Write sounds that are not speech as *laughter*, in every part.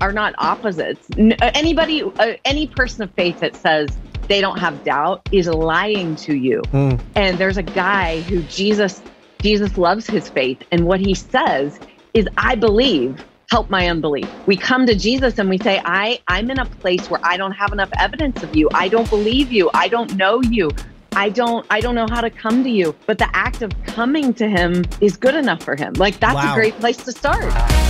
are not opposites. Uh, anybody, uh, any person of faith that says they don't have doubt is lying to you. Mm. And there's a guy who Jesus Jesus loves his faith and what he says is I believe help my unbelief. We come to Jesus and we say I I'm in a place where I don't have enough evidence of you. I don't believe you. I don't know you. I don't I don't know how to come to you. But the act of coming to him is good enough for him. Like that's Wow. a great place to start.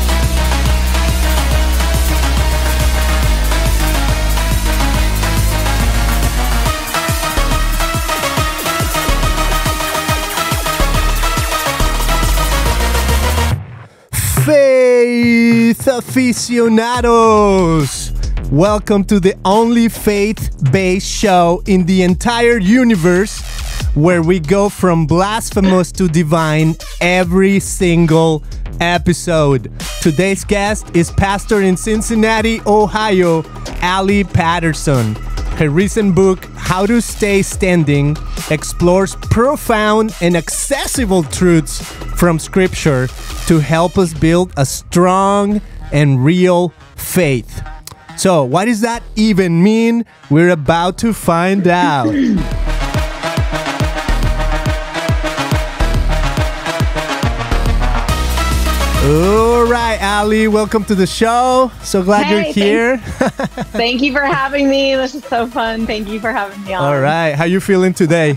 Faith aficionados! Welcome to the only faith based show in the entire universe where we go from blasphemous to divine every single episode. Today's guest is pastor in Cincinnati, Ohio, Alli Patterson. Her recent book, How to Stay Standing, explores profound and accessible truths from Scripture to help us build a strong and real faith. So, what does that even mean? We're about to find out. *clears throat* All right, Alli, welcome to the show. So glad Hey, you're here. *laughs* Thank you for having me. This is so fun. Thank you for having me on. All right, how you feeling today?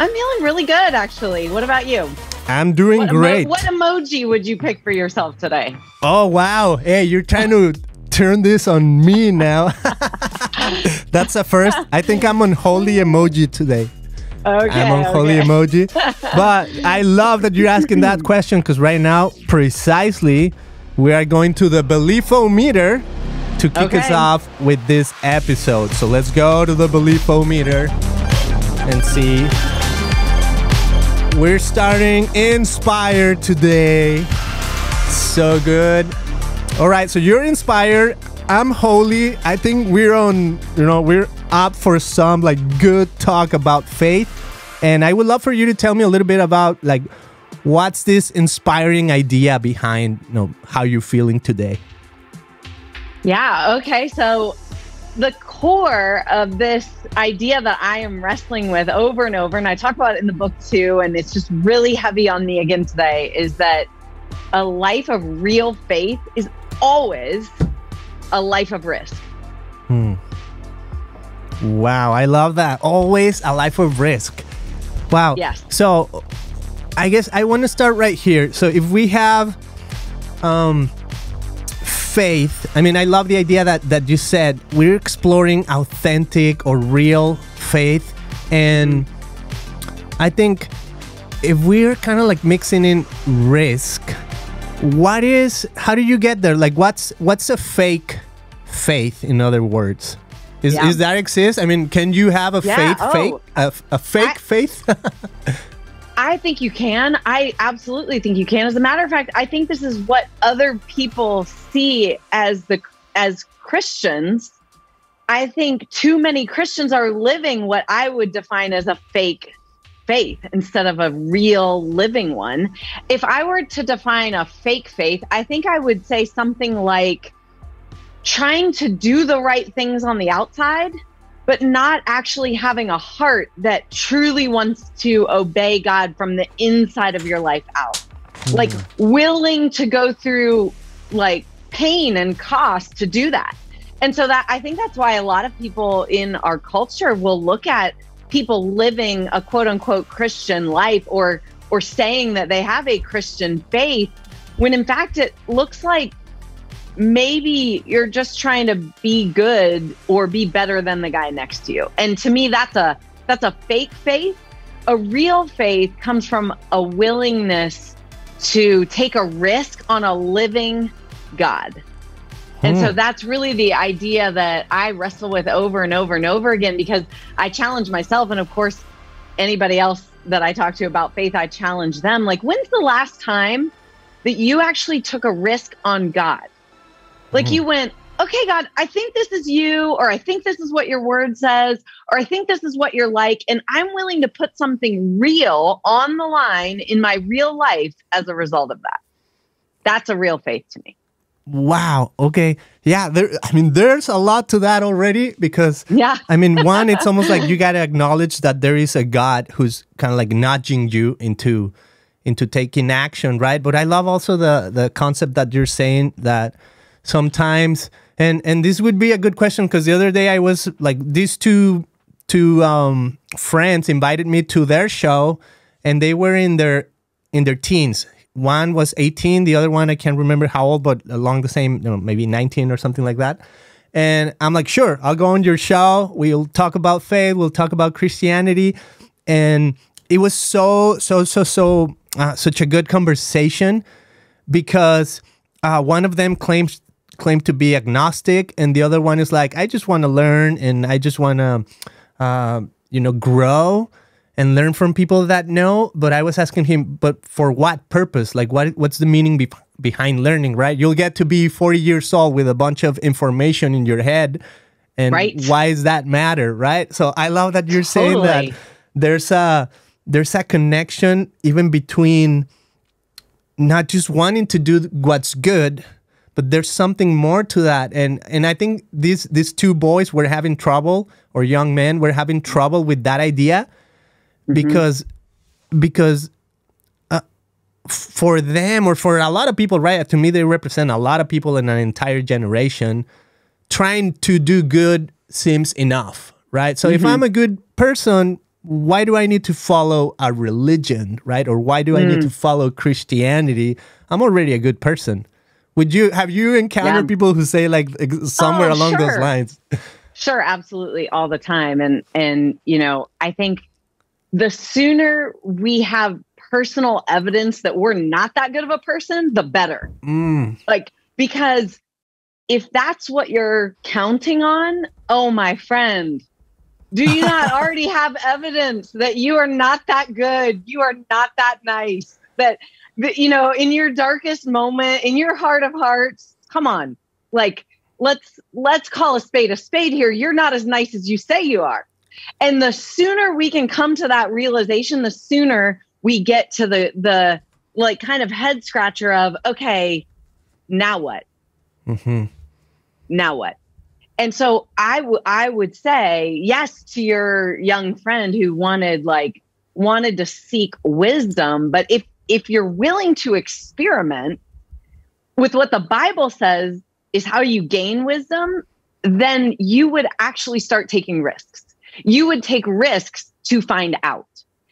I'm feeling really good actually. What about you? I'm doing What, great. what emoji would you pick for yourself today? Oh wow! Hey, you're trying to turn this on me now. *laughs* That's the first. I think I'm on holy emoji today. Okay. I'm on holy okay. emoji. *laughs* But I love that you're asking that question because right now, precisely, we are going to the beliefometer to kick us off with this episode. So let's go to the beliefometer and see. We're starting inspired today. So good. All right, so you're inspired. I'm holy. I think we're on, you know, we're up for some like good talk about faith. And I would love for you to tell me a little bit about like what's this inspiring idea behind, you know, how you're feeling today. Yeah. Okay. So the core of this idea that I am wrestling with over and over, and I talk about it in the book too, and it's just really heavy on me again today, is that a life of real faith is always a life of risk. Hmm. Wow, I love that. Always a life of risk. Wow. Yes. So I guess I want to start right here. So if we have um faith, I mean I love the idea that that you said we're exploring authentic or real faith and I think if we're kind of like mixing in risk, what is how do you get there? Like what's what's a fake faith in other words? Is, Yeah. is that exist? I mean, can you have a Yeah, faith oh. fake a, a fake I- faith? *laughs* I think you can. I absolutely think you can. As a matter of fact, I think this is what other people see as the as Christians. I think too many Christians are living what I would define as a fake faith instead of a real living one. If I were to define a fake faith, I think I would say something like trying to do the right things on the outside but not actually having a heart that truly wants to obey God from the inside of your life out. Hmm. Like willing to go through like pain and cost to do that. And so that I think that's why a lot of people in our culture will look at people living a quote unquote Christian life or or saying that they have a Christian faith when in fact it looks like maybe you're just trying to be good or be better than the guy next to you. And to me that's a that's a fake faith. A real faith comes from a willingness to take a risk on a living God. And so Hmm. that's really the idea that I wrestle with over and over and over again because I challenge myself and of course anybody else that I talk to about faith I challenge them like when's the last time that you actually took a risk on God? Like Hmm. you went, okay, God, I think this is you, or I think this is what your word says, or I think this is what you're like. And I'm willing to put something real on the line in my real life as a result of that. That's a real faith to me. Wow. Okay. Yeah. There. I mean, there's a lot to that already because. Yeah. I mean, one, it's almost like you gotta acknowledge that there is a God who's kind of like nudging you into into taking action, right? But I love also the the concept that you're saying that sometimes, and and this would be a good question because the other day I was like these two two um, friends invited me to their show, and they were in their in their teens. One was 18 the other one i can't remember how old but along the same you know, maybe 19 or something like that. And i'm like sure i'll go on your show. We'll talk about faith. We'll talk about christianity. And it was so so so so uh, such a good conversation because uh, one of them claims claimed to be agnostic and the other one is like i just want to learn and i just want to uh, you know grow and learn from people that know. But I was asking him, but for what purpose? Like, what what's the meaning be- behind learning? Right? You'll get to be forty years old with a bunch of information in your head, and right. why does that matter? Right? So I love that you're saying that there's a there's a connection even between not just wanting to do what's good but there's something more to that and and i think these these two boys were having trouble or young men were having trouble with that idea mm-hmm. because because uh, for them or for a lot of people, right? To me, they represent a lot of people in an entire generation. Trying to do good seems enough, right? So mm-hmm. if I'm a good person, why do I need to follow a religion, right? Or why do mm. I need to mm. follow Christianity? I'm already a good person. Would you have you encountered yeah. people who say like somewhere oh, along sure. those lines? *laughs* Sure, absolutely, all the time, and and you know, I think the sooner we have personal evidence that we're not that good of a person, the better. Mm. Like, because if that's what you're counting on, oh, my friend, do you not *laughs* already have evidence that you are not that good? You are not that nice. That, that, you know, in your darkest moment, in your heart of hearts, come on, like, let's let's call a spade a spade here. You're not as nice as you say you are. And the sooner we can come to that realization, the sooner we get to the the like kind of head scratcher of okay, now what? Mm-hmm. Now what? And so I, w- I would say yes to your young friend who wanted like wanted to seek wisdom, but if if you're willing to experiment with what the Bible says is how you gain wisdom, then you would actually start taking risks you would take risks to find out.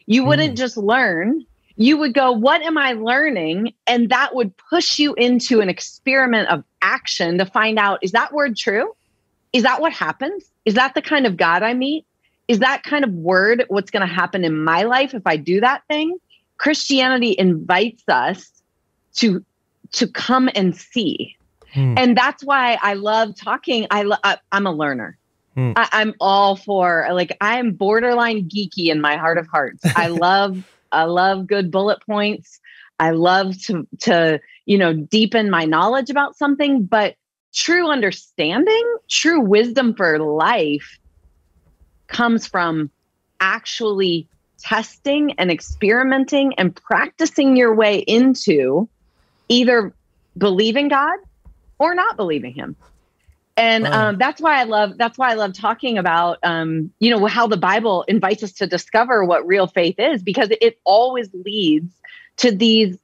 You wouldn't mm. just learn. You would go, What am I learning? And that would push you into an experiment of action to find out is that word true? Is that what happens? Is that the kind of God I meet? Is that kind of word what's going to happen in my life if I do that thing? Christianity invites us to to come and see. Mm. And that's why I love talking. I lo- I, I'm a learner. Mm. I, am all for like I am borderline geeky in my heart of hearts. I *laughs* love I love good bullet points. I love to to you know deepen my knowledge about something, but true understanding, true wisdom for life comes from actually testing and experimenting and practicing your way into either believing God or not believing him. And um, that's why I love that's why I love talking about um, you know how the Bible invites us to discover what real faith is because it always leads to these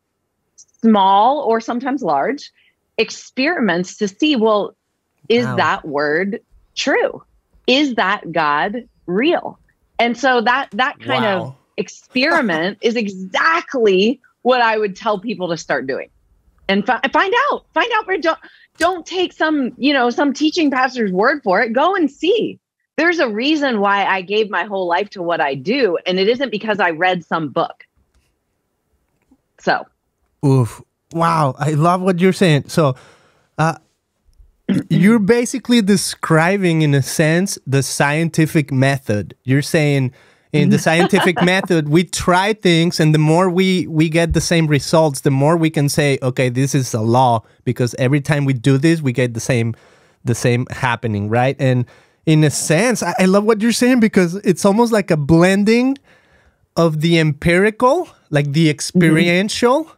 small or sometimes large experiments to see well is wow. that word true? Is that God real and so that that kind wow. of *laughs* experiment is exactly what I would tell people to start doing and fi- find out find out where don't don't take some, you know, some teaching pastor's word for it. Go and see. There's a reason why I gave my whole life to what I do, and it isn't because I read some book. So, oof, wow, I love what you're saying. So, uh, you're basically describing, in a sense, the scientific method. You're saying in the scientific *laughs* method we try things and the more we we get the same results the more we can say okay this is a law because every time we do this we get the same the same happening right and in a sense i, I love what you're saying because it's almost like a blending of the empirical like the experiential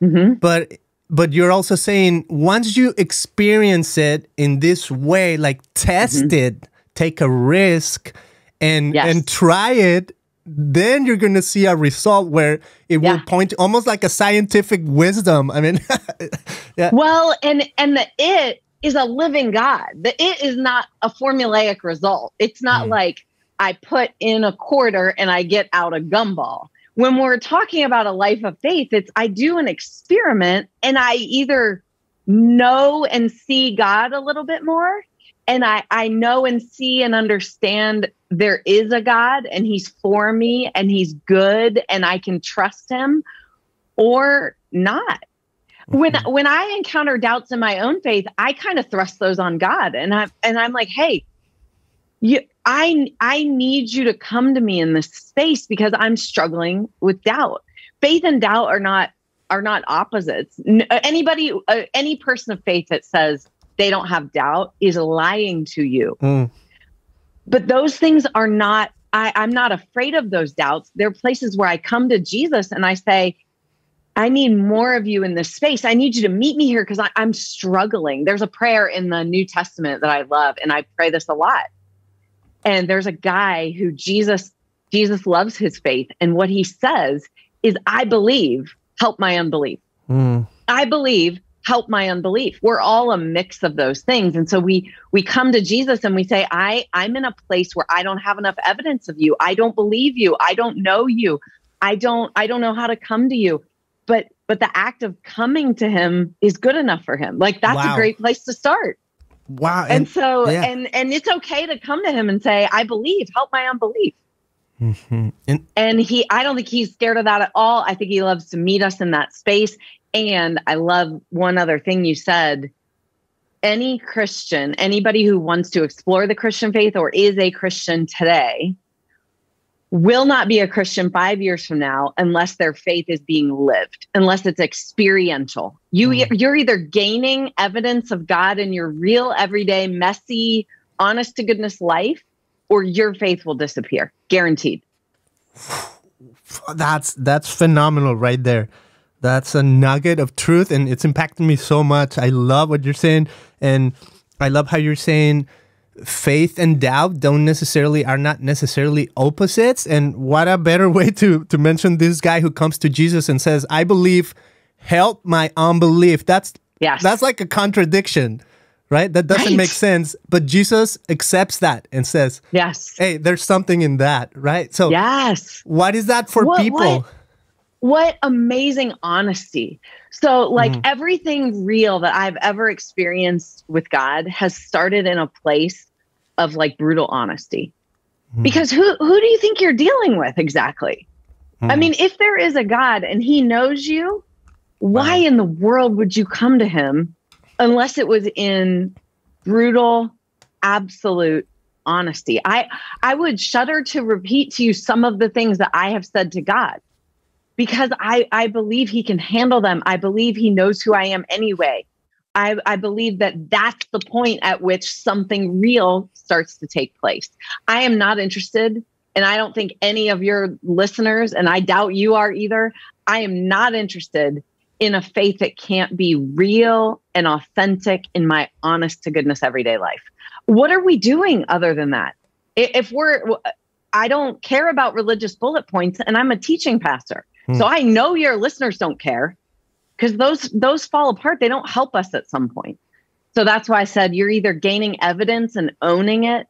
mm-hmm. but but you're also saying once you experience it in this way, like test Mm-hmm. it, take a risk, and Yes. and try it, then you're gonna see a result where it will point almost like a scientific wisdom. I mean, *laughs* yeah, Well, and and the it is a living God. The it is not a formulaic result. It's not Mm. like I put in a quarter and I get out a gumball. When we're talking about a life of faith, it's I do an experiment and I either know and see God a little bit more and I I know and see and understand there is a God and he's for me and he's good and I can trust him or not when Mm-hmm. when I encounter doubts in my own faith, I kind of thrust those on God, and I and I'm like, hey, you, I I need you to come to me in this space because I'm struggling with doubt. Faith and doubt are not are not opposites. Uh, anybody, uh, any person of faith that says they don't have doubt is lying to you. Mm. But those things are not. I, I'm not afraid of those doubts. They're places where I come to Jesus and I say, I need more of you in this space. I need you to meet me here because I'm struggling. There's a prayer in the New Testament that I love, and I pray this a lot. And there's a guy who Jesus Jesus loves his faith, and what he says is, "I believe, help my unbelief. Mm. I believe, help my unbelief." We're all a mix of those things, and so we we come to Jesus and we say, "I I'm in a place where I don't have enough evidence of you. I don't believe you. I don't know you. I don't I don't know how to come to you." but but the act of coming to him is good enough for him like that's Wow. a great place to start Wow. and, so yeah. and and it's okay to come to him and say i believe help my unbelief Mhm. and and he i don't think he's scared of that at all i think he loves to meet us in that space and i love one other thing you said any christian anybody who wants to explore the christian faith or is a christian today will not be a christian 5 years from now unless their faith is being lived unless it's experiential you Mm. you're either gaining evidence of god in your real everyday messy honest to goodness life or your faith will disappear guaranteed that's that's phenomenal right there. That's a nugget of truth, and it's impacting me so much. I love what you're saying, and I love how you're saying faith and doubt don't necessarily are not necessarily opposites. And what a better way to to mention this guy who comes to Jesus and says, "I believe, help my unbelief." That's Yes. that's like a contradiction, right? That doesn't Right. make sense. But Jesus accepts that and says, Yes. "Hey, there's something in that," right? So, Yes. what is that for What- people? what? What amazing honesty. So, like Mhm. everything real that I've ever experienced with God has started in a place of like brutal honesty. Mhm. Because who who do you think you're dealing with exactly? I Mhm. mean, if there is a God and he knows you, why Wow. in the world would you come to him unless it was in brutal, absolute honesty? I I would shudder to repeat to you some of the things that I have said to God because I I believe he can handle them. I believe he knows who I am anyway. I, I believe that that's the point at which something real starts to take place. I am not interested, and I don't think any of your listeners, and I doubt you are either. I am not interested in a faith that can't be real and authentic in my honest to goodness everyday life. What are we doing other than that? If we're, I don't care about religious bullet points, and I'm a teaching pastor. Hmm. So I know your listeners don't care because those those fall apart. They don't help us at some point. So that's why I said you're either gaining evidence and owning it.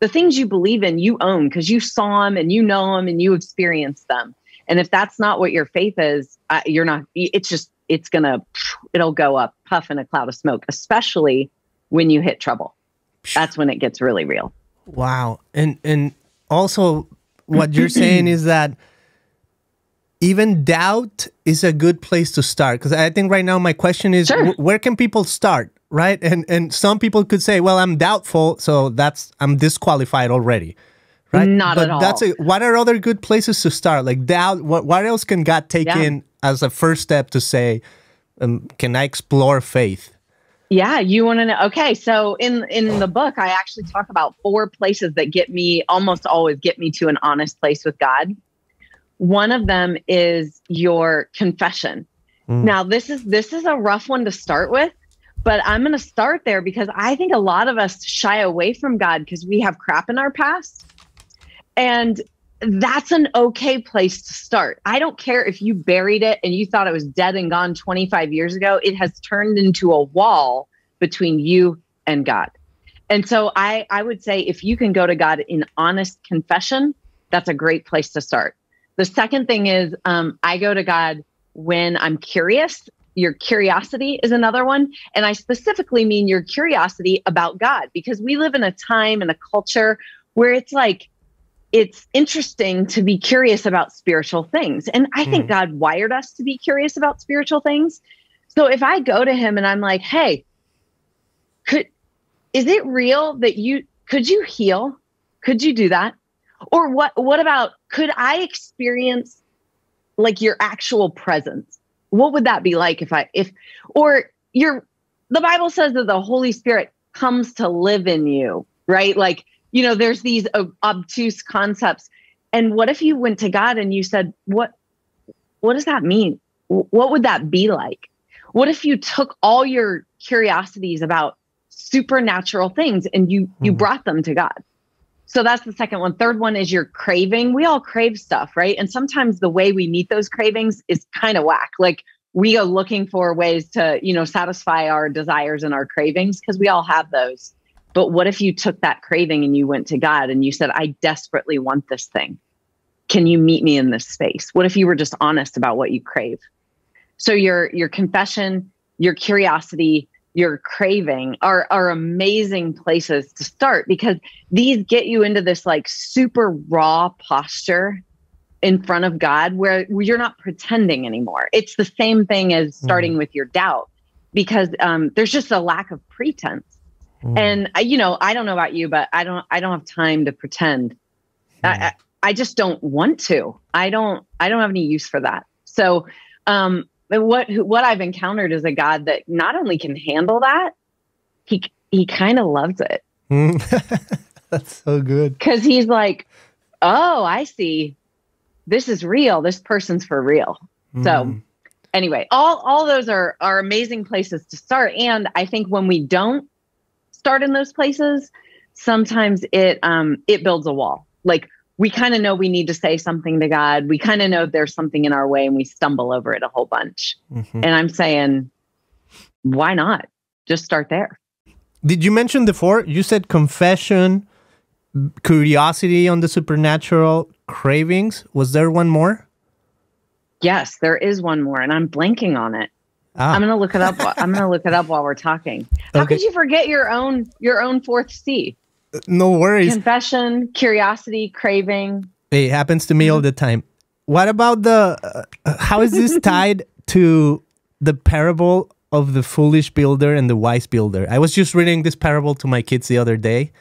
The things you believe in, you own because you saw them and you know them and you experienced them. And if that's not what your faith is, uh, you're not. It's just it's gonna it'll go up puff in a cloud of smoke, especially when you hit trouble. That's when it gets really real. Wow. And and also what you're saying is that even doubt is a good place to start because I think right now my question is Sure. wh- where can people start, right? And and some people could say, well, I'm doubtful, so that's I'm disqualified already. Right? Not but at That's a, what are other good places to start? Like doubt. What what else can God take Yeah. in as a first step to say, um, can I explore faith? Yeah, you want to know. Okay, so in in the book, I actually talk about four places that get me almost always get me to an honest place with God. One of them is your confession. Mm. Now, this is this is a rough one to start with, but I'm going to start there because I think a lot of us shy away from God because we have crap in our past. And that's an okay place to start. I don't care if you buried it and you thought it was dead and gone 25 years ago. It has turned into a wall between you and God. And so I I would say if you can go to God in honest confession, that's a great place to start. The second thing is um, I go to God when I'm curious. Your curiosity is another one. And I specifically mean your curiosity about God because we live in a time and a culture where it's like, it's interesting to be curious about spiritual things. And I mm. think hmm. God wired us to be curious about spiritual things. So if I go to him and I'm like, hey, could is it real that you could you heal? Could you do that? Or what what about could I experience like your actual presence? What would that be like if I if or your the Bible says that the Holy Spirit comes to live in you, right? Like, you know, there's these obtuse concepts. And what if you went to God and you said, "What what does that mean? What would that be like?" What if you took all your curiosities about supernatural things and you you mm. brought them to God? So that's the second one. Third one is your craving. We all crave stuff, right? And sometimes the way we meet those cravings is kind of whack. Like we are looking for ways to, you know, satisfy our desires and our cravings because we all have those. But what if you took that craving and you went to God and you said, I desperately want this thing? Can you meet me in this space? What if you were just honest about what you crave? So your your confession, your curiosity, your craving are are amazing places to start because these get you into this like super raw posture in front of God where you're not pretending anymore. It's the same thing as mm. starting mm. with your doubt because um, there's just a lack of pretense. Mm. And I, you know, I don't know about you, but I don't I don't have time to pretend. Mm. I, I just don't want to. I don't I don't have any use for that. So um what what I've encountered is a God that not only can handle that, he he kind of loves it. *laughs* That's so good. Cuz he's like, "Oh, I see. This is real. This person's for real." Mm. So, anyway, all all those are are amazing places to start and I think when we don't start in those places, sometimes it um it builds a wall. Like we kind of know we need to say something to God. We kind of know there's something in our way and we stumble over it a whole bunch. Mm-hmm. And I'm saying, why not? Just start there. Did you mention the before? You said confession, curiosity on the supernatural, cravings. Was there one more? Yes, there is one more, and I'm blanking on it. Ah. I'm gonna look it up. I'm gonna look it up while we're talking. How okay. could you forget your own your own fourth C? No worries. Confession, curiosity, craving. It happens to me all the time. What about the? Uh, how is this *laughs* tied to the parable of the foolish builder and the wise builder? I was just reading this parable to my kids the other day.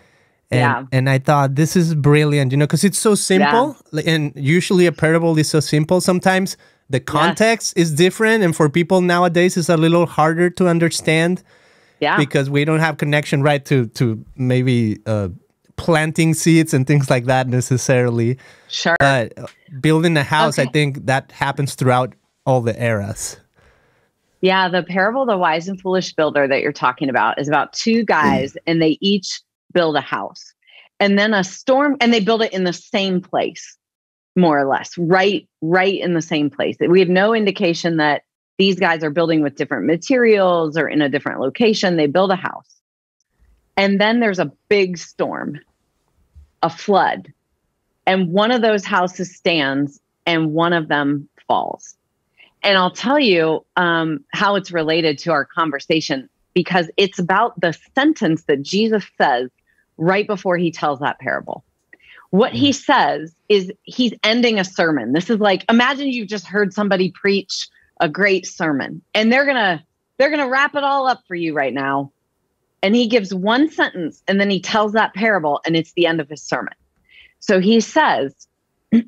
And, yeah. and I thought this is brilliant, you know, because it's so simple. Yeah. And usually a parable is so simple. Sometimes the context yes. is different. And for people nowadays, it's a little harder to understand yeah. Because we don't have connection right to to maybe uh, planting seeds and things like that necessarily. Sure. But building a house okay. i think that happens throughout all the eras. Yeah the parable the wise and foolish builder that you're talking about is about two guys mm. and they each build a house. And then a storm and they build it in the same place more or less right right in the same place. We have no indication that these guys are building with different materials or in a different location. They build a house. And then there's a big storm, a flood. And one of those houses stands and one of them falls. And I'll tell you um, how it's related to our conversation because it's about the sentence that Jesus says right before he tells that parable. What he mm. says is he's ending a sermon. This is like imagine you've just heard somebody preach a great sermon. And they're going to they're going to wrap it all up for you right now. And he gives one sentence and then he tells that parable and it's the end of his sermon. So he says *clears throat*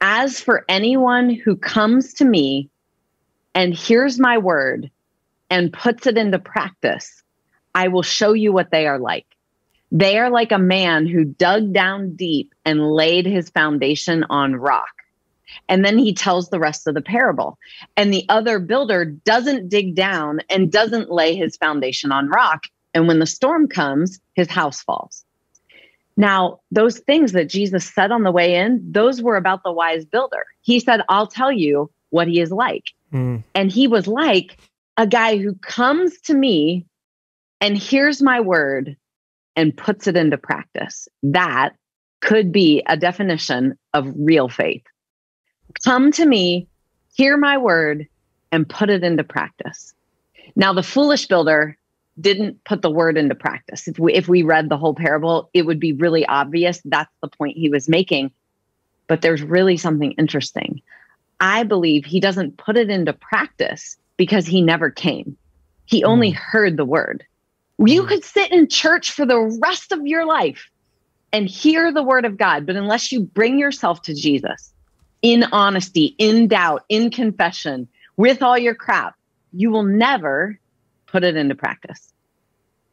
as for anyone who comes to me and hears my word and puts it into practice i will show you what they are like. They are like a man who dug down deep and laid his foundation on rock And then he tells the rest of the parable. And the other builder doesn't dig down and doesn't lay his foundation on rock. And when the storm comes, his house falls. Now, those things that Jesus said on the way in, those were about the wise builder. He said, I'll tell you what he is like. Mm. And he was like a guy who comes to me and hears my word and puts it into practice. That could be a definition of real faith. Come to me, hear my word, and put it into practice. Now, the foolish builder didn't put the word into practice. If we, if we read the whole parable, it would be really obvious that's the point he was making. But there's really something interesting. I believe he doesn't put it into practice because he never came. He only mm. heard the word. You mm. could sit in church for the rest of your life and hear the word of God, but unless you bring yourself to Jesus in honesty, in doubt, in confession, with all your crap, you will never put it into practice.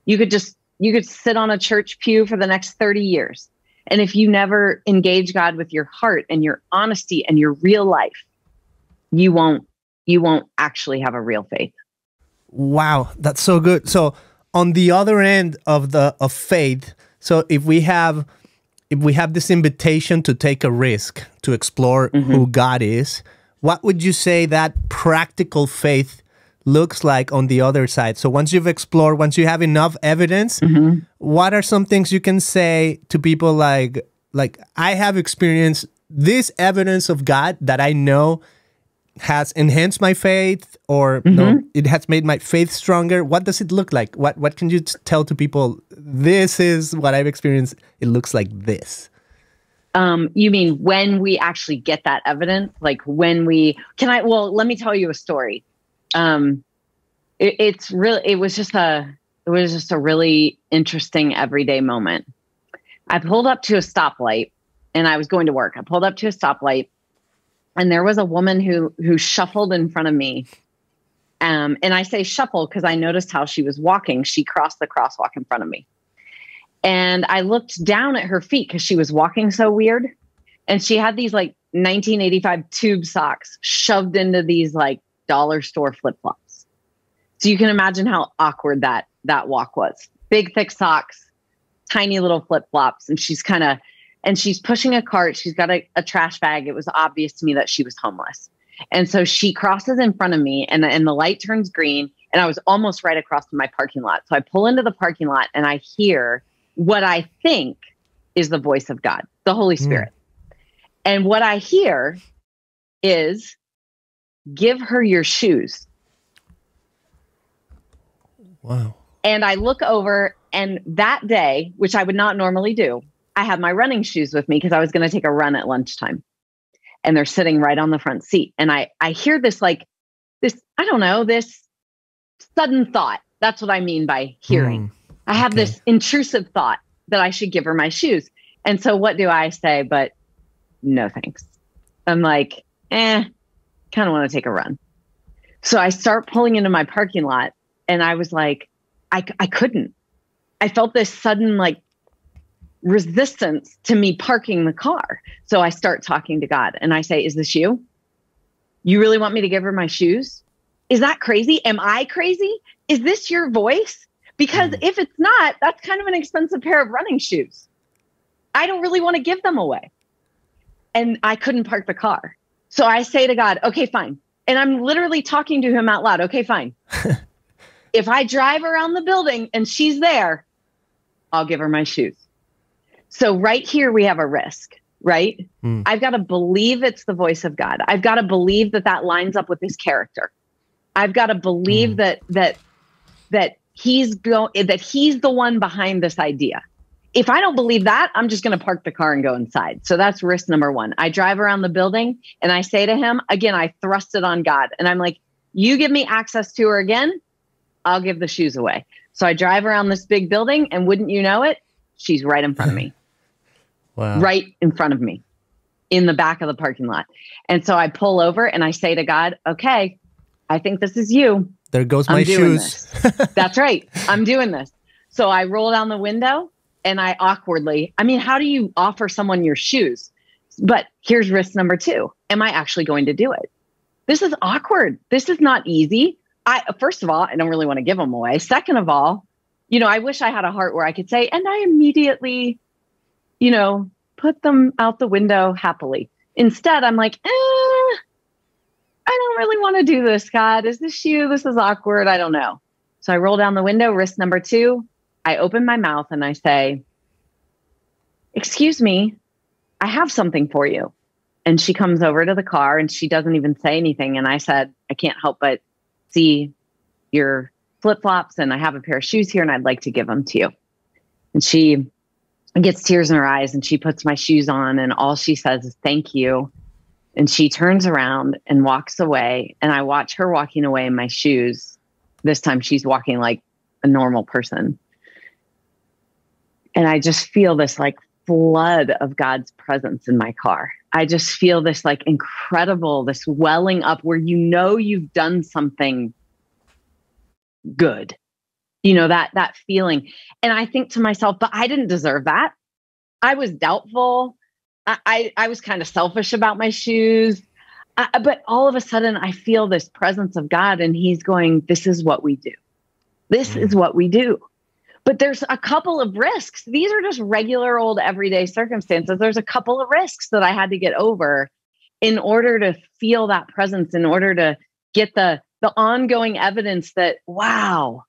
You could just you could sit on a church pew for the next 30 years. And if you never engage God with your heart and your honesty and your real life, you won't you won't actually have a real faith. Wow, that's so good. So on the other end of the of faith, so if we have if we have this invitation to take a risk to explore mm-hmm. who God is, what would you say that practical faith looks like on the other side? So once you've explored, once you have enough evidence, mm-hmm. what are some things you can say to people like like I have experienced this evidence of God that I know has enhanced my faith or mm-hmm. no, it has made my faith stronger what does it look like? What what can you tell to people this is what i've experienced it looks like this? Um, you mean when we actually get that evidence? Like when we can i well let me tell you a story. Um, it, it's really it was just a it was just a really interesting everyday moment. I pulled up to a stoplight and i was going to work. I pulled up to a stoplight and there was a woman who who shuffled in front of me. Um, and i say shuffle because i noticed how she was walking. She crossed the crosswalk in front of me. And i looked down at her feet because she was walking so weird. And she had these like 1985 tube socks shoved into these like dollar store flip-flops. So you can imagine how awkward that that walk was. Big thick socks tiny little flip-flops. And she's kind of and she's pushing a cart. She's got a, a, trash bag. It was obvious to me that she was homeless. And so she crosses in front of me and, and the light turns green. And I was almost right across from my parking lot. So I pull into the parking lot and I hear what I think is the voice of God, the Holy hmm. Spirit. Mm. And what I hear is give her your shoes. Wow. And I look over, and that day, which I would not normally do, I had my running shoes with me because I was going to take a run at lunchtime. And they're sitting right on the front seat. And I I hear this like this, I don't know, this sudden thought. That's what I mean by hearing. Mm, I have this intrusive thought that I should give her my shoes. And so what do I say? But no thanks. I'm like, eh, kind of want to take a run. So I start pulling into my parking lot and I was like, I, I couldn't. I felt this sudden like resistance to me parking the car. So I start talking to God and I say, Is this you? You really want me to give her my shoes? Is that crazy? Am I crazy? Is this your voice? Because mm. if it's not, that's kind of an expensive pair of running shoes. I don't really want to give them away. And I couldn't park the car. So I say to God, okay, fine. And I'm literally talking to him out loud. Okay, fine. *laughs* if I drive around the building and she's there, I'll give her my shoes. So right here we have a risk, right? Mm. I've got to believe it's the voice of God. I've got to believe that that lines up with his character. I've got to believe mm. that that that he's go that he's the one behind this idea. If I don't believe that, I'm just going to park the car and go inside. So that's risk number 1. I drive around the building and I say to him, again, I thrust it on God and I'm like, "You give me access to her again, I'll give the shoes away." So I drive around this big building and wouldn't you know it, she's right in front of me. Wow. right in front of me in the back of the parking lot. And so I pull over and I say to God, okay, I think this is you. There goes my shoes. That's right. I'm doing this. So I roll down the window and I awkwardly, I mean, how do you offer someone your shoes? But here's risk number two. Am I actually going to do it? This is awkward. This is not easy. I first of all, I don't really want to give them away. Second of all, you know, I wish I had a heart where I could say, and I immediately, you know, put them out the window happily. Instead, I'm like, eh, I don't really want to do this, God. Is this you? This is awkward. I don't know. So I roll down the window, risk number two. I open my mouth and I say, Excuse me, I have something for you. And she comes over to the car and she doesn't even say anything. And I said, I can't help but see your flip flops and I have a pair of shoes here and I'd like to give them to you. And she gets tears in her eyes and she puts my shoes on and all she says is thank you. And she turns around and walks away. And I watch her walking away in my shoes. This time she's walking like a normal person. And I just feel this like flood of God's presence in my car. I just feel this like incredible, this welling up where you know you've done something good. You know, that that feeling. And I think to myself, but I didn't deserve that. I was doubtful. I, I, I was kind of selfish about my shoes. I, but all of a sudden, I feel this presence of God, and He's going, This is what we do. This mm. is what we do. But there's a couple of risks. These are just regular old everyday circumstances. There's a couple of risks that I had to get over in order to feel that presence, in order to get the the ongoing evidence that wow.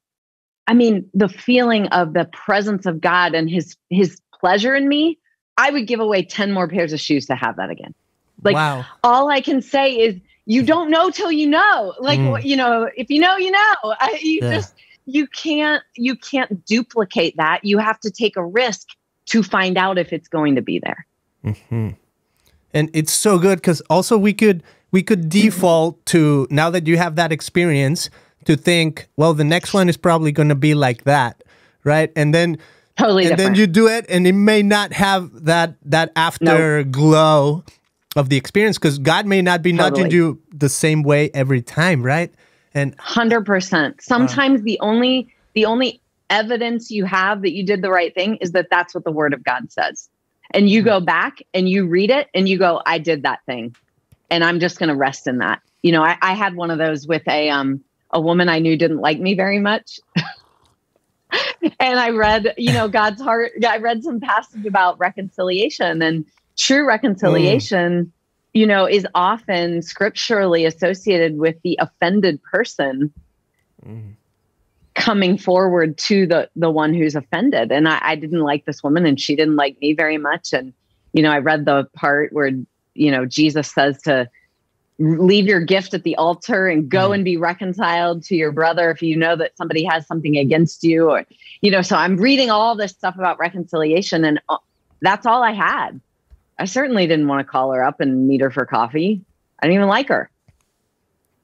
I mean, the feeling of the presence of God and his his pleasure in me, I would give away 10 more pairs of shoes to have that again. Like wow. all I can say is you don't know till you know. Like mm. you know, if you know, you know. I, you yeah. just you can't you can't duplicate that you have to take a risk to find out if it's going to be there mm-hmm. and it's so good because also we could we could default to now that you have that experience to think well the next one is probably going to be like that right and then totally and different. then you do it and it may not have that that afterglow nope. of the experience because god may not be totally. nudging you the same way every time right and 100%. Sometimes the only the only evidence you have that you did the right thing is that that's what the word of God says. And you go back and you read it and you go, I did that thing. And I'm just going to rest in that. You know, I, I had one of those with a um a woman I knew didn't like me very much. *laughs* and I read, you know, God's heart. I read some passage about reconciliation and true reconciliation. Mm you know, is often scripturally associated with the offended person mm. coming forward to the the one who's offended. And I, I didn't like this woman, and she didn't like me very much. And you know, I read the part where you know Jesus says to leave your gift at the altar and go mm. and be reconciled to your brother if you know that somebody has something against you or you know so i'm reading all this stuff about reconciliation and uh, that's all i had I certainly didn't want to call her up and meet her for coffee. I didn't even like her.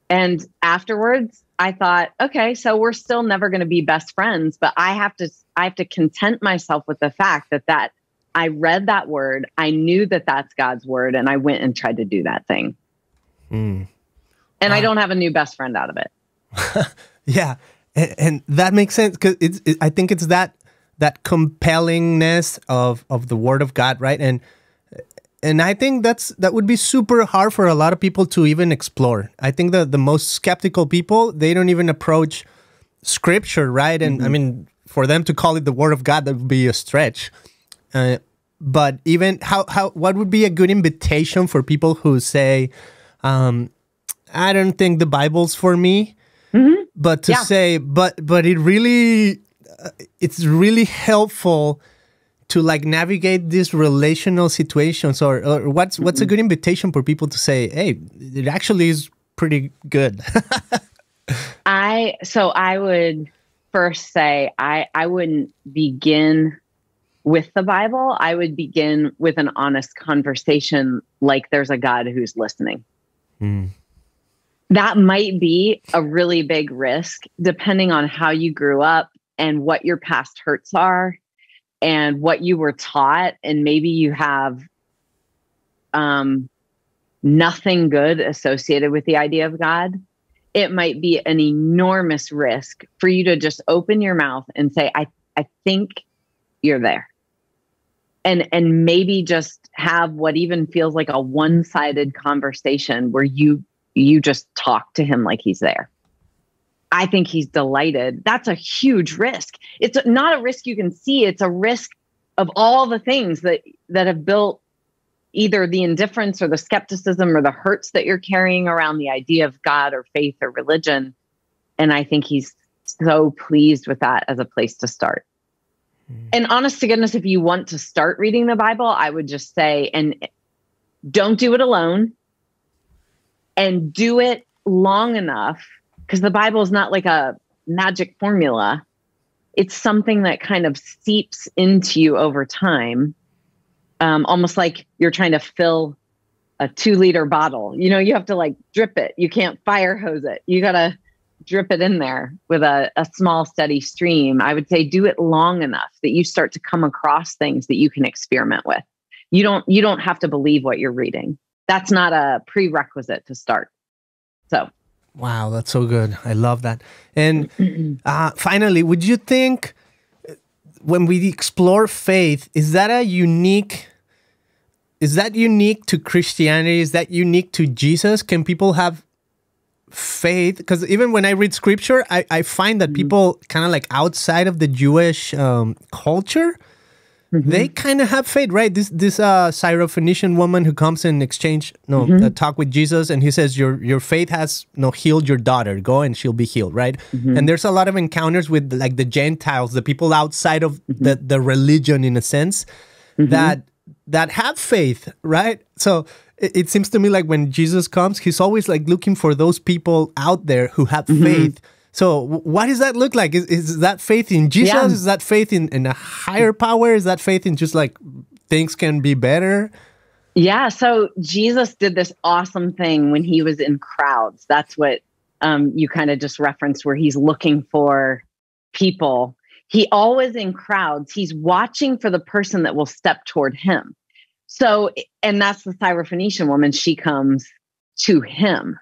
And afterwards, I thought, okay, so we're still never going to be best friends, but I have to I have to content myself with the fact that that I read that word, I knew that that's God's word and I went and tried to do that thing. Mm. And wow. I don't have a new best friend out of it. *laughs* yeah. And, and, that makes sense cuz it's it, I think it's that that compellingness of of the word of God, right? And and I think that's that would be super hard for a lot of people to even explore. I think that the most skeptical people they don't even approach scripture, right? And mm-hmm. I mean, for them to call it the word of God, that would be a stretch. Uh, but even how how what would be a good invitation for people who say, um, "I don't think the Bible's for me," mm-hmm. but to yeah. say, "But but it really, uh, it's really helpful." to like navigate these relational situations or, or what's what's a good invitation for people to say hey it actually is pretty good *laughs* i so i would first say i i wouldn't begin with the bible i would begin with an honest conversation like there's a god who's listening mm. that might be a really big risk depending on how you grew up and what your past hurts are and what you were taught and maybe you have um, nothing good associated with the idea of god it might be an enormous risk for you to just open your mouth and say i i think you're there and and maybe just have what even feels like a one-sided conversation where you you just talk to him like he's there. I think he's delighted. That's a huge risk. It's not a risk you can see, it's a risk of all the things that that have built either the indifference or the skepticism or the hurts that you're carrying around the idea of God or faith or religion. And I think he's so pleased with that as a place to start. Mm. And honest to goodness, if you want to start reading the Bible, I would just say, and don't do it alone and do it long enough because the Bible is not like a magic formula. It's something that kind of seeps into you over time, um, almost like you're trying to fill a two liter bottle. You know, you have to like drip it. You can't fire hose it. You got to drip it in there with a, a small steady stream i would say do it long enough that you start to come across things that you can experiment with. You don't you don't have to believe what you're reading. That's not a prerequisite to start. So. Wow that's so good. I love that. And *clears throat* uh, finally would you think uh, when we explore faith is that a unique is that unique to christianity? Is that unique to jesus? Can people have faith because even when i read scripture i, I find that mm-hmm. people kind of like outside of the jewish um, culture mm-hmm. they kind of have faith right this this uh syrophoenician woman who comes in exchange no mm-hmm. talk with jesus and he says your your faith has no healed your daughter go and she'll be healed right mm-hmm. and there's a lot of encounters with like the gentiles the people outside of mm-hmm. the the religion in a sense mm-hmm. that that have faith right so it, it, seems to me like when Jesus comes, he's always like looking for those people out there who have mm-hmm. faith. So, what does that look like? Is, is that faith in Jesus? Yeah. Is that faith in, in a higher power? Is that faith in just like things can be better? Yeah. So, Jesus did this awesome thing when he was in crowds. That's what um, you kind of just referenced, where he's looking for people. He always in crowds, he's watching for the person that will step toward him. So, and that's the Syrophoenician woman. She comes to him.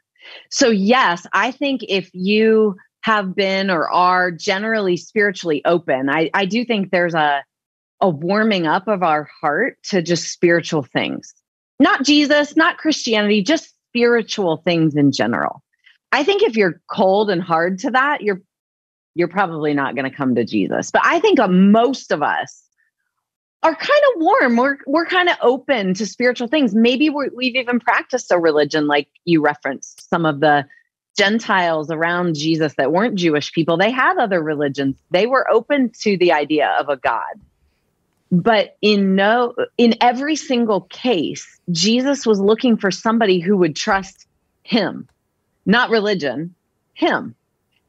So, yes, I think if you have been or are generally spiritually open, I, I do think there's a, a warming up of our heart to just spiritual things, not Jesus, not Christianity, just spiritual things in general. I think if you're cold and hard to that, you're you're probably not going to come to Jesus. But I think most of us are kind of warm. We're we're kind of open to spiritual things. Maybe we have even practiced a religion, like you referenced some of the Gentiles around Jesus that weren't Jewish people. They had other religions. They were open to the idea of a God. But in no in every single case, Jesus was looking for somebody who would trust him, not religion, him.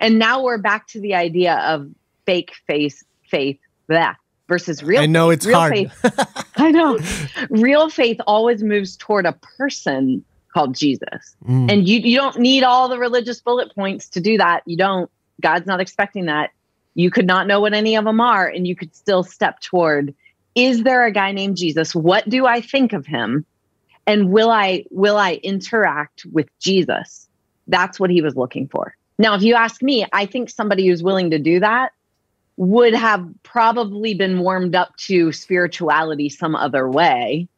And now we're back to the idea of fake face faith. That versus real. I know it's real hard. Faith, *laughs* I know. Real faith always moves toward a person called Jesus. Mm. And you you don't need all the religious bullet points to do that. You don't. God's not expecting that. You could not know what any of them are and you could still step toward is there a guy named Jesus? What do I think of him? And will I will I interact with Jesus? That's what he was looking for. Now, if you ask me, I think somebody who's willing to do that would have probably been warmed up to spirituality some other way.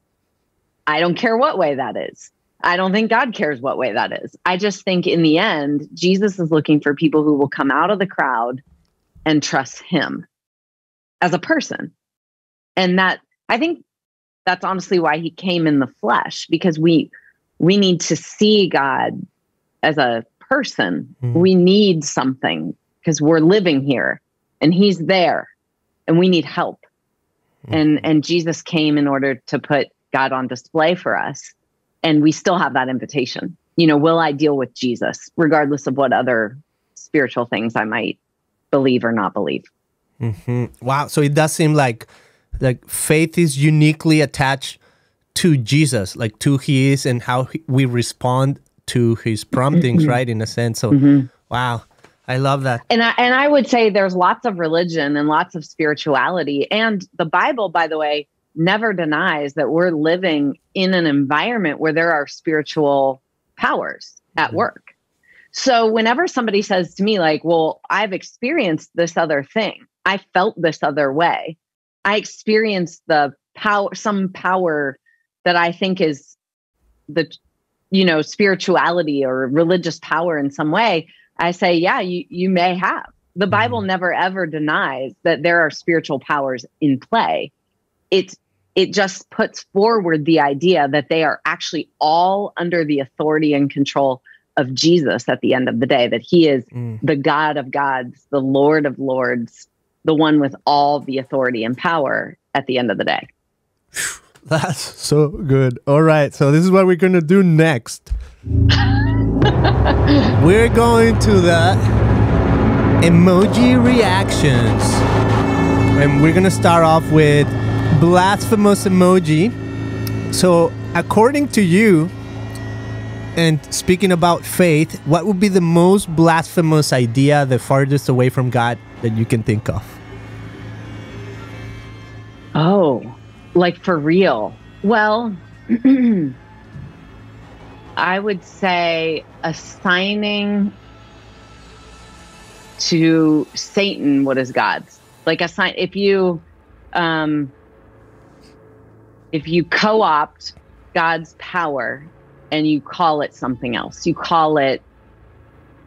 I don't care what way that is. I don't think God cares what way that is. I just think in the end, Jesus is looking for people who will come out of the crowd and trust him as a person. And that I think that's honestly why he came in the flesh because we we need to see God as a person. Mm. We need something because we're living here and he's there and we need help. Mm-hmm. and and jesus came in order to put god on display for us and we still have that invitation. You know will i deal with jesus regardless of what other spiritual things i might believe or not believe? Mm-hmm. wow. So it does seem like like faith is uniquely attached to jesus like to his and how we respond to his promptings right in a sense. So mm-hmm. wow I love that. And I, and I would say there's lots of religion and lots of spirituality. And the Bible, by the way, never denies that we're living in an environment where there are spiritual powers at mm-hmm. work. So whenever somebody says to me, like, well, I've experienced this other thing, I felt this other way, I experienced the power some power that I think is the you know spirituality or religious power in some way, I say, yeah, you you may have. The Bible mm. never ever denies that there are spiritual powers in play. It it just puts forward the idea that they are actually all under the authority and control of Jesus at the end of the day, that he is mm. the God of gods, the Lord of lords, the one with all the authority and power at the end of the day. That's so good. All right. So, this is what we're going to do next. *laughs* *laughs* we're going to the emoji reactions. And we're going to start off with blasphemous emoji. So, according to you, and speaking about faith, what would be the most blasphemous idea, the farthest away from God that you can think of? Oh, like for real? Well, *clears throat* I would say assigning to Satan what is God's. Like assign if you um if you co-opt God's power and you call it something else. You call it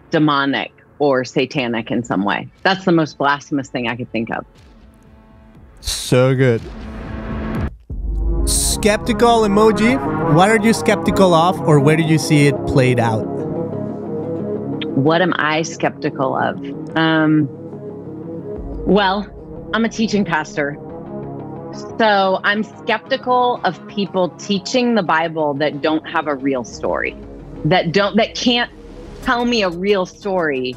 demonic or satanic in some way. That's the most blasphemous thing I could think of. So good. Skeptical emoji. What are you skeptical of, or where do you see it played out? What am I skeptical of? Um, well, I'm a teaching pastor. So I'm skeptical of people teaching the Bible that don't have a real story, that don't that can't tell me a real story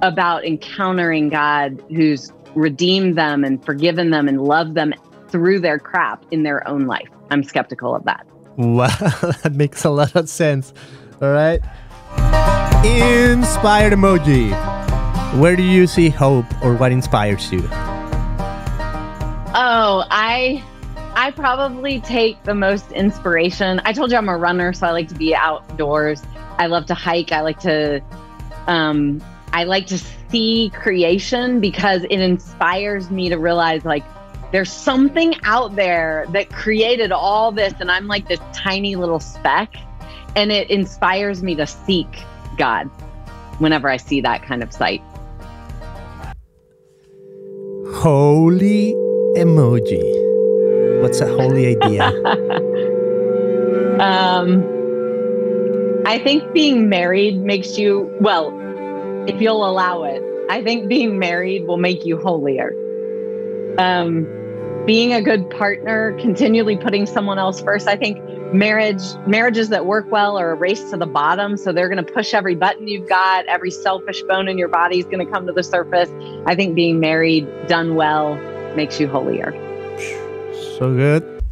about encountering God who's redeemed them and forgiven them and loved them through their crap in their own life. I'm skeptical of that. Wow, *laughs* that makes a lot of sense. All right. Inspired emoji. Where do you see hope or what inspires you? Oh, I I probably take the most inspiration. I told you I'm a runner, so I like to be outdoors. I love to hike. I like to um I like to see creation because it inspires me to realize like there's something out there that created all this and I'm like this tiny little speck and it inspires me to seek God whenever I see that kind of sight. Holy emoji. What's a holy idea? *laughs* um, I think being married makes you, well, if you'll allow it, I think being married will make you holier. Um, being a good partner, continually putting someone else first. I think marriage marriages that work well are a race to the bottom. So they're going to push every button you've got, every selfish bone in your body is going to come to the surface. I think being married done well makes you holier. So good.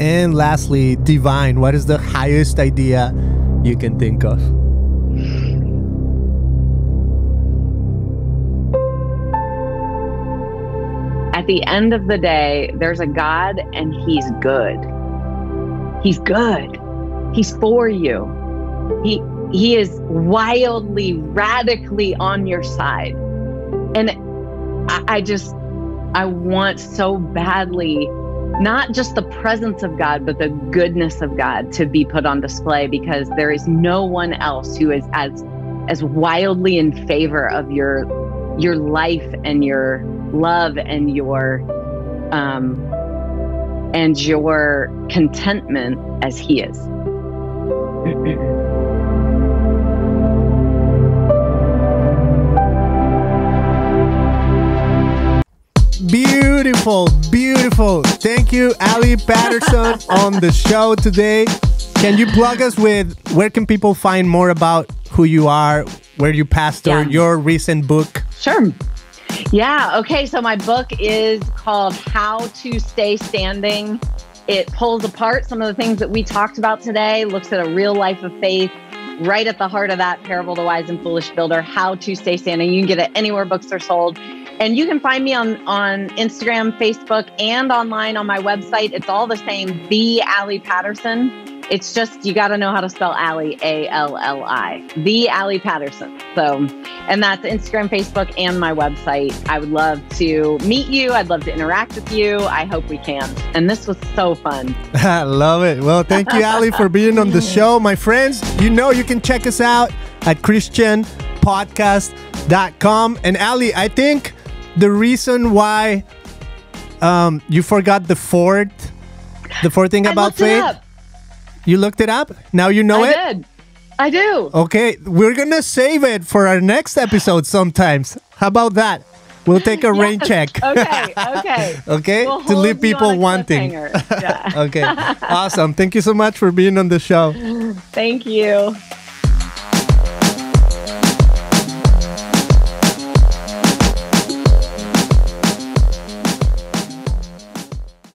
And lastly, divine. What is the highest idea you can think of? At the end of the day, there's a God and He's good. He's good. He's for you. He he is wildly, radically on your side. And I, I just I want so badly not just the presence of God, but the goodness of God to be put on display because there is no one else who is as as wildly in favor of your your life and your love and your um and your contentment as he is. Beautiful, beautiful. Thank you, Alli Patterson, *laughs* on the show today. Can you plug us with where can people find more about who you are, where you pastor, yeah. your recent book? Sure. Yeah. Okay. So my book is called How to Stay Standing. It pulls apart some of the things that we talked about today, looks at a real life of faith, right at the heart of that parable, the wise and foolish builder, how to stay standing. You can get it anywhere books are sold. And you can find me on, on Instagram, Facebook, and online on my website. It's all the same, the Alli Patterson. It's just you got to know how to spell Alli A L L I, the Alli Patterson. So, and that's Instagram, Facebook, and my website. I would love to meet you. I'd love to interact with you. I hope we can. And this was so fun. I *laughs* love it. Well, thank you, Alli, for being on the *laughs* show. My friends, you know you can check us out at ChristianPodcast.com. And Alli, I think the reason why um, you forgot the fourth, the fourth thing I about faith. You looked it up. Now you know it. I it. did. I do. Okay, we're gonna save it for our next episode. Sometimes. How about that? We'll take a rain check. Okay. Okay. *laughs* okay, We'll to leave people wanting. Yeah. *laughs* Okay, awesome. Thank you so much for being on the show. Thank you.